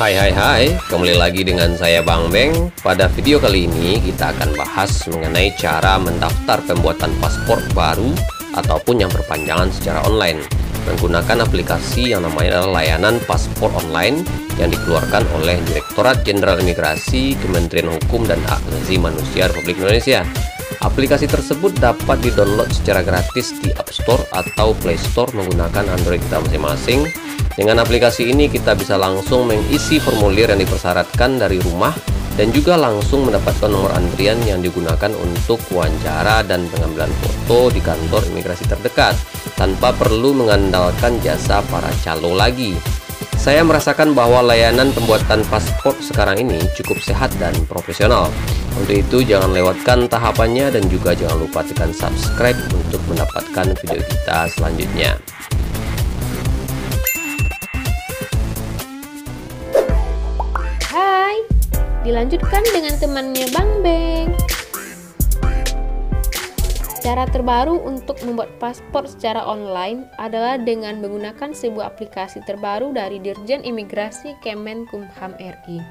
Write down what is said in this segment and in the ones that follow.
Hai hai hai, kembali lagi dengan saya Bang Beng. Pada video kali ini kita akan bahas mengenai cara mendaftar pembuatan paspor baru ataupun yang perpanjangan secara online menggunakan aplikasi yang namanya layanan paspor online yang dikeluarkan oleh Direktorat Jenderal Imigrasi Kementerian Hukum dan Hak Asasi Manusia Republik Indonesia. Aplikasi tersebut dapat didownload secara gratis di App Store atau Play Store menggunakan Android kita masing-masing dengan aplikasi ini kita bisa langsung mengisi formulir yang dipersyaratkan dari rumah dan juga langsung mendapatkan nomor antrian yang digunakan untuk wawancara dan pengambilan foto di kantor imigrasi terdekat tanpa perlu mengandalkan jasa para calo lagi. Saya merasakan bahwa layanan pembuatan paspor sekarang ini cukup sehat dan profesional. Untuk itu jangan lewatkan tahapannya dan juga jangan lupa tekan subscribe untuk mendapatkan video kita selanjutnya. Dilanjutkan dengan temannya Bang Beng. Cara terbaru untuk membuat paspor secara online adalah dengan menggunakan sebuah aplikasi terbaru dari Dirjen Imigrasi Kemenkumham RI.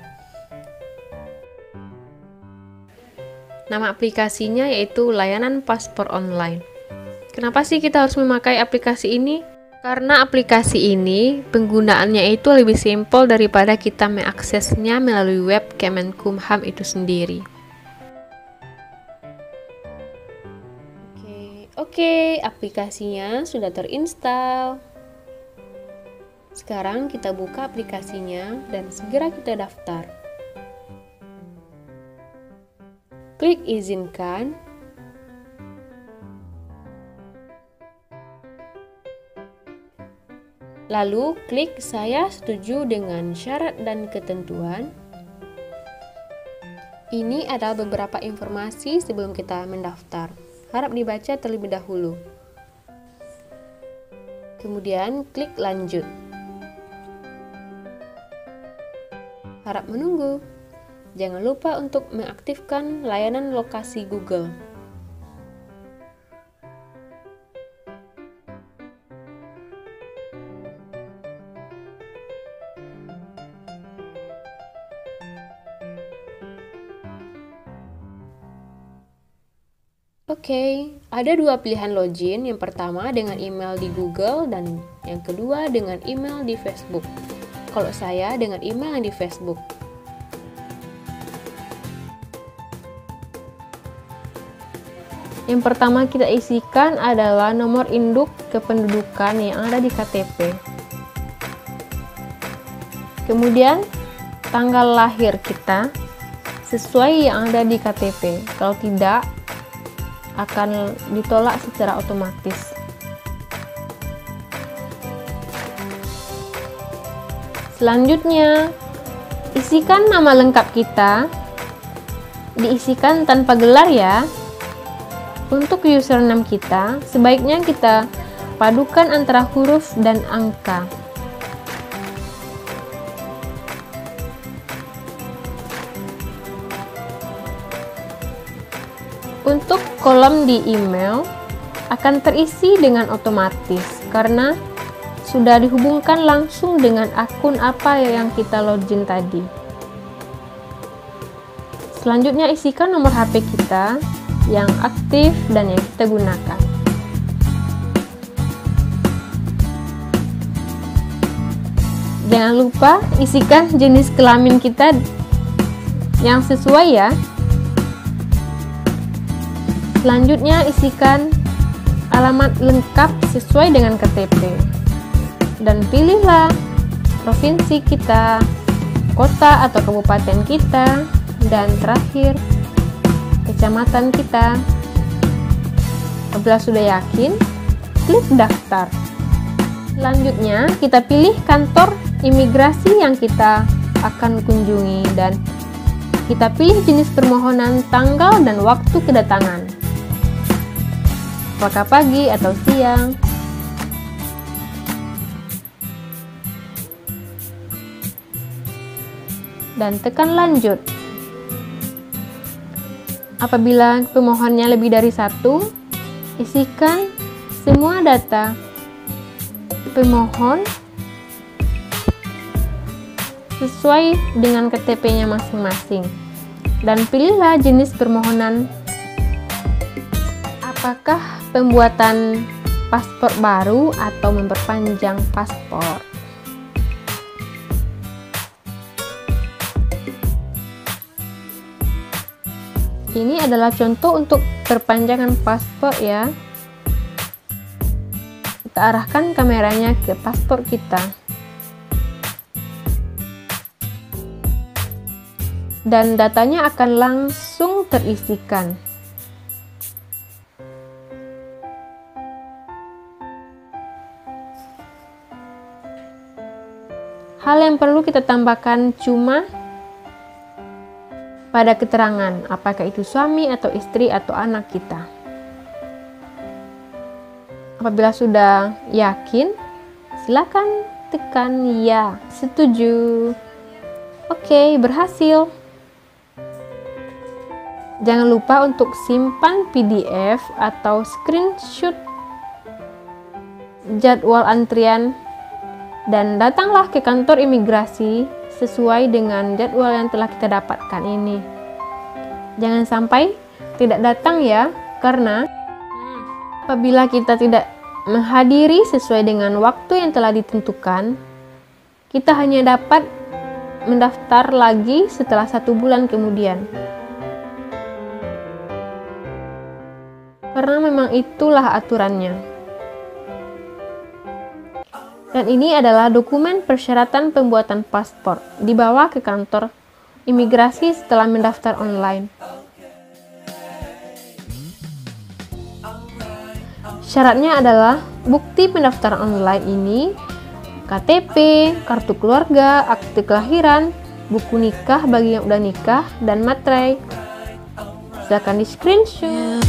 Nama aplikasinya yaitu Layanan Paspor Online. Kenapa sih kita harus memakai aplikasi ini? Karena aplikasi ini penggunaannya itu lebih simpel daripada kita mengaksesnya melalui web Kemenkumham itu sendiri. Oke, oke, aplikasinya sudah terinstall. Sekarang kita buka aplikasinya dan segera kita daftar. Klik izinkan Lalu klik saya setuju dengan syarat dan ketentuan. Ini adalah beberapa informasi sebelum kita mendaftar. Harap dibaca terlebih dahulu. Kemudian klik lanjut. Harap menunggu. Jangan lupa untuk mengaktifkan layanan lokasi Google. Oke, okay, ada dua pilihan login. Yang pertama dengan email di Google dan yang kedua dengan email di Facebook. Kalau saya dengan email yang di Facebook. Yang pertama kita isikan adalah nomor induk kependudukan yang ada di KTP. Kemudian tanggal lahir kita sesuai yang ada di KTP. Kalau tidak, akan ditolak secara otomatis. Selanjutnya, isikan nama lengkap kita. Diisikan tanpa gelar ya. Untuk username kita, sebaiknya kita padukan antara huruf dan angka. Untuk kolom di email akan terisi dengan otomatis karena sudah dihubungkan langsung dengan akun apa yang kita login tadi. Selanjutnya isikan nomor HP kita yang aktif dan yang kita gunakan. Jangan lupa isikan jenis kelamin kita yang sesuai ya. Selanjutnya isikan alamat lengkap sesuai dengan KTP. Dan pilihlah provinsi kita, kota atau kabupaten kita, dan terakhir kecamatan kita. Apabila sudah yakin, klik daftar. Selanjutnya, kita pilih kantor imigrasi yang kita akan kunjungi dan kita pilih jenis permohonan, tanggal, dan waktu kedatangan apakah pagi atau siang. Dan tekan lanjut. Apabila pemohonnya lebih dari satu, isikan semua data pemohon sesuai dengan KTP-nya masing-masing. Dan pilihlah jenis permohonan. Apakah pembuatan paspor baru atau memperpanjang paspor? Ini adalah contoh untuk perpanjangan paspor ya. Kita arahkan kameranya ke paspor kita. Dan datanya akan langsung terisikan. Hal yang perlu kita tambahkan cuma pada keterangan, apakah itu suami atau istri atau anak kita. Apabila sudah yakin, silakan tekan ya, setuju. Oke, berhasil. Jangan lupa untuk simpan PDF atau screenshot jadwal antrian dan datanglah ke kantor imigrasi sesuai dengan jadwal yang telah kita dapatkan ini. Jangan sampai tidak datang ya, karena apabila kita tidak menghadiri sesuai dengan waktu yang telah ditentukan, kita hanya dapat mendaftar lagi setelah satu bulan kemudian. Karena memang itulah aturannya. Dan ini adalah dokumen persyaratan pembuatan paspor. Dibawa ke kantor imigrasi setelah mendaftar online. Syaratnya adalah bukti pendaftaran online ini KTP, kartu keluarga, akte kelahiran, buku nikah bagi yang udah nikah, dan materai. Silahkan di screenshot.